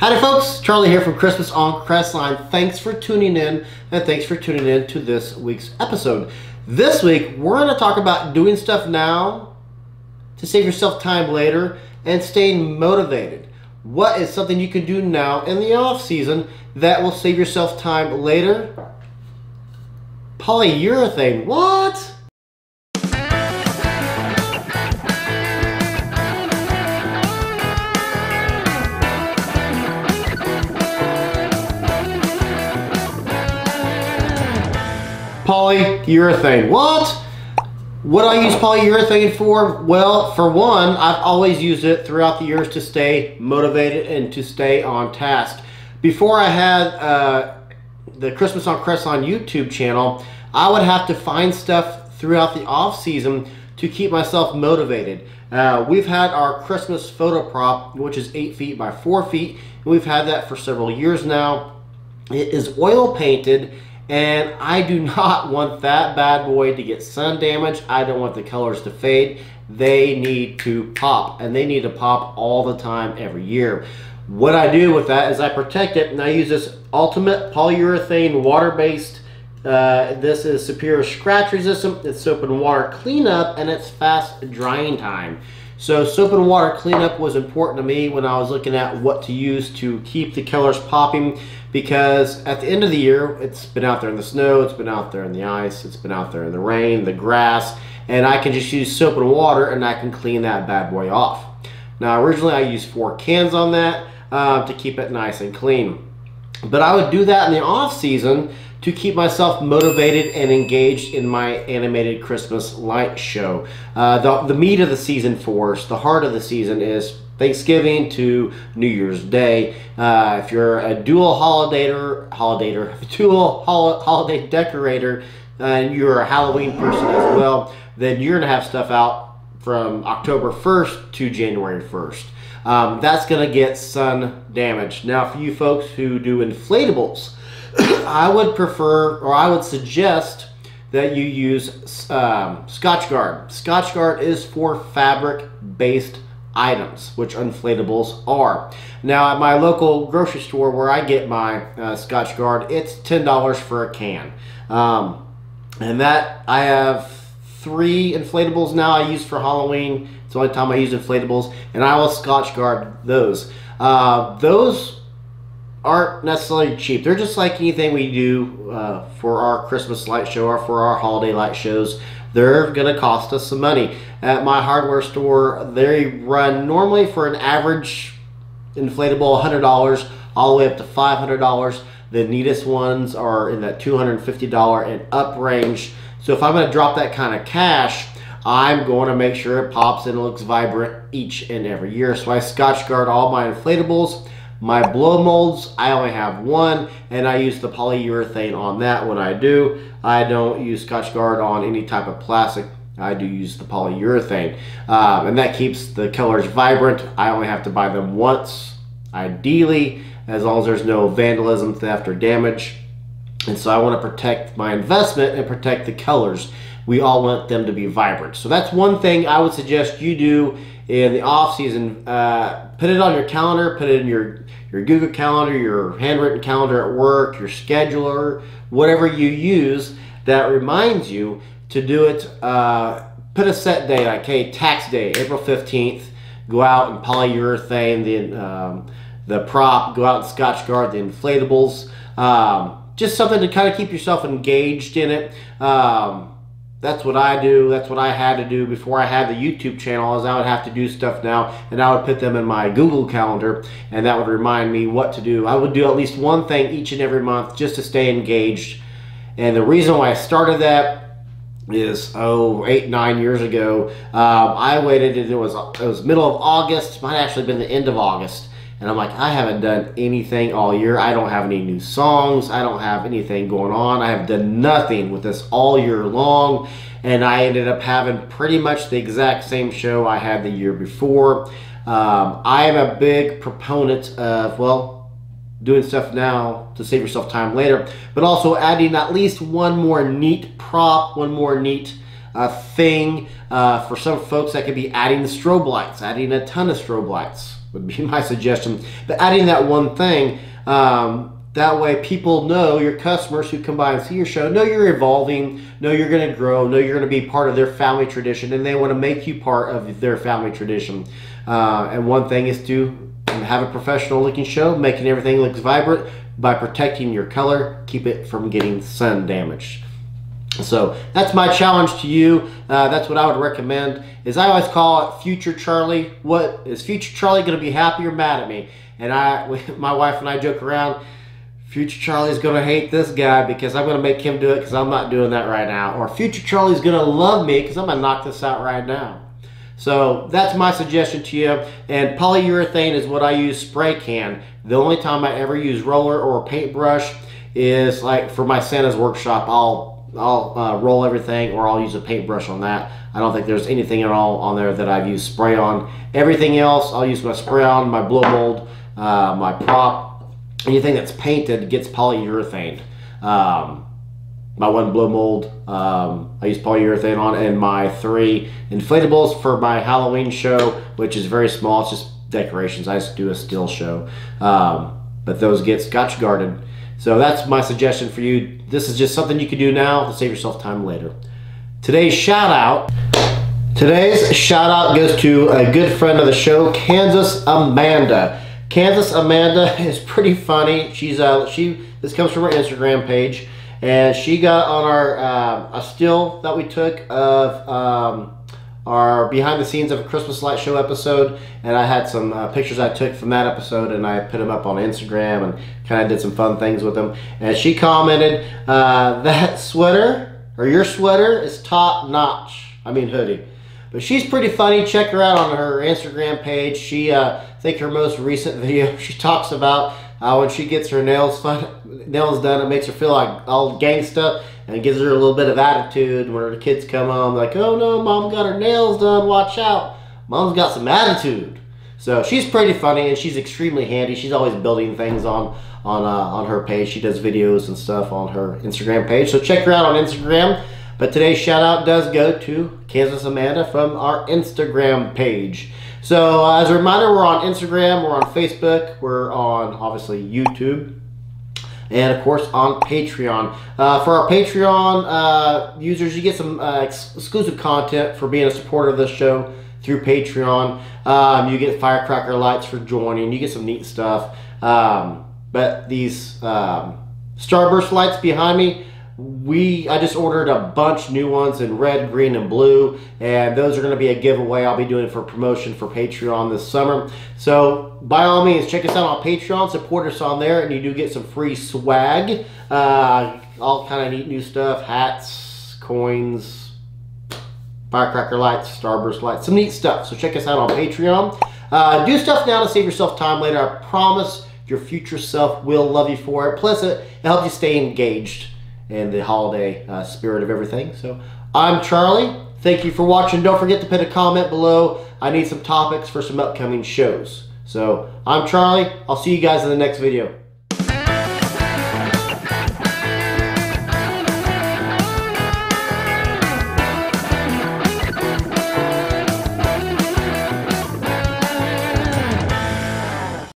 Howdy folks, Charlie here from Christmas on Crestline. Thanks for tuning in and thanks for tuning in to this week's episode. This week, we're going to talk about doing stuff now to save yourself time later and staying motivated. What is something you can do now in the off season that will save yourself time later? Polyurethane. What? Polyurethane. What? What do I use polyurethane for? Well, for one, I've always used it throughout the years to stay motivated and to stay on task. Before I had uh, the Christmas on Crestline YouTube channel, I would have to find stuff throughout the off season to keep myself motivated. Uh, we've had our Christmas photo prop, which is 8 feet by 4 feet, and we've had that for several years now. It is oil painted and I do not want that bad boy to get sun damage. I don't want the colors to fade. They need to pop and they need to pop all the time every year. What I do with that is I protect it and I use this Ultimate Polyurethane water-based uh, this is superior scratch resistant, it's soap and water cleanup, and it's fast drying time. So soap and water cleanup was important to me when I was looking at what to use to keep the colors popping because at the end of the year, it's been out there in the snow, it's been out there in the ice, it's been out there in the rain, the grass, and I can just use soap and water and I can clean that bad boy off. Now originally I used four cans on that uh, to keep it nice and clean. But I would do that in the off season to keep myself motivated and engaged in my animated Christmas light show. Uh, the, the meat of the season for us, the heart of the season is Thanksgiving to New Year's Day. Uh, if you're a dual holidayer, holidayer, dual hol holiday decorator, uh, and you're a Halloween person as well, then you're gonna have stuff out from October 1st to January 1st. Um, that's gonna get sun damage. Now for you folks who do inflatables, I would prefer, or I would suggest that you use um, Scotchgard. Scotchgard is for fabric-based items, which inflatables are. Now, at my local grocery store where I get my uh, Scotchgard, it's $10 for a can. Um, and that, I have three inflatables now I use for Halloween. It's the only time I use inflatables, and I will Scotchgard those. Uh, those aren't necessarily cheap. They're just like anything we do uh, for our Christmas light show or for our holiday light shows. They're going to cost us some money. At my hardware store, they run normally for an average inflatable $100 all the way up to $500. The neatest ones are in that $250 and up range. So if I'm going to drop that kind of cash, I'm going to make sure it pops and looks vibrant each and every year. So I Scotchgard all my inflatables. My blow molds, I only have one, and I use the polyurethane on that when I do. I don't use Scotchgard on any type of plastic. I do use the polyurethane, um, and that keeps the colors vibrant. I only have to buy them once, ideally, as long as there's no vandalism, theft, or damage. And so I want to protect my investment and protect the colors. We all want them to be vibrant. So that's one thing I would suggest you do in the off season. Uh, put it on your calendar, put it in your, your Google Calendar, your handwritten calendar at work, your scheduler, whatever you use that reminds you to do it. Uh, put a set date, like hey, tax day, April 15th. Go out and polyurethane the, um, the prop, go out and Scotchgard the inflatables. Um, just something to kind of keep yourself engaged in it. Um, that's what I do. That's what I had to do before I had the YouTube channel is I would have to do stuff now and I would put them in my Google calendar and that would remind me what to do. I would do at least one thing each and every month just to stay engaged. And the reason why I started that is oh eight nine years ago. Um, I waited it was it was middle of August, might actually been the end of August and I'm like, I haven't done anything all year. I don't have any new songs. I don't have anything going on. I have done nothing with this all year long. And I ended up having pretty much the exact same show I had the year before. Um, I am a big proponent of, well, doing stuff now to save yourself time later, but also adding at least one more neat prop, one more neat uh, thing. Uh, for some folks, that could be adding the strobe lights, adding a ton of strobe lights would be my suggestion. But adding that one thing, um, that way people know your customers who come by and see your show know you're evolving, know you're going to grow, know you're going to be part of their family tradition, and they want to make you part of their family tradition. Uh, and one thing is to have a professional looking show, making everything look vibrant by protecting your color, keep it from getting sun damage. So that's my challenge to you. Uh, that's what I would recommend. Is I always call it future Charlie. What is future Charlie going to be happy or mad at me? And I, my wife and I joke around. Future Charlie's going to hate this guy because I'm going to make him do it because I'm not doing that right now. Or future Charlie's going to love me because I'm going to knock this out right now. So that's my suggestion to you. And polyurethane is what I use spray can. The only time I ever use roller or paintbrush is like for my Santa's workshop. I'll I'll uh, roll everything or I'll use a paintbrush on that. I don't think there's anything at all on there that I've used spray on. Everything else, I'll use my spray on, my blow mold, uh, my prop. Anything that's painted gets polyurethane. Um, my one blow mold, um, I use polyurethane on, and my three inflatables for my Halloween show, which is very small. It's just decorations. I just do a still show. Um, but those get Scotchgarded. So that's my suggestion for you. This is just something you can do now to save yourself time later. Today's shout out. Today's shout out goes to a good friend of the show, Kansas Amanda. Kansas Amanda is pretty funny. She's uh she this comes from her Instagram page, and she got on our uh, a still that we took of um, our behind the scenes of a Christmas light show episode, and I had some uh, pictures I took from that episode, and I put them up on Instagram and kind of did some fun things with them. And she commented, uh, "That sweater or your sweater is top notch. I mean hoodie." But she's pretty funny. Check her out on her Instagram page. She, uh, I think her most recent video, she talks about uh, when she gets her nails fun, nails done, it makes her feel like all gangsta and gives her a little bit of attitude when her kids come home like, oh no, mom got her nails done, watch out. Mom's got some attitude. So she's pretty funny and she's extremely handy. She's always building things on on uh, on her page. She does videos and stuff on her Instagram page. So check her out on Instagram. But today's shout out does go to Kansas Amanda from our Instagram page. So uh, as a reminder, we're on Instagram, we're on Facebook, we're on obviously YouTube, and of course on Patreon. Uh, for our Patreon uh, users, you get some uh, ex exclusive content for being a supporter of this show through Patreon. Um, you get firecracker lights for joining. You get some neat stuff. Um, but these um, starburst lights behind me, we I just ordered a bunch new ones in red, green, and blue, and those are going to be a giveaway. I'll be doing for promotion for Patreon this summer. So by all means, check us out on Patreon, support us on there, and you do get some free swag, uh, all kind of neat new stuff, hats, coins, firecracker lights, starburst lights, some neat stuff. So check us out on Patreon. Uh, do stuff now to save yourself time later. I promise your future self will love you for it. Plus, it, it helps you stay engaged and the holiday uh, spirit of everything. So I'm Charlie. Thank you for watching. Don't forget to put a comment below. I need some topics for some upcoming shows. So I'm Charlie. I'll see you guys in the next video.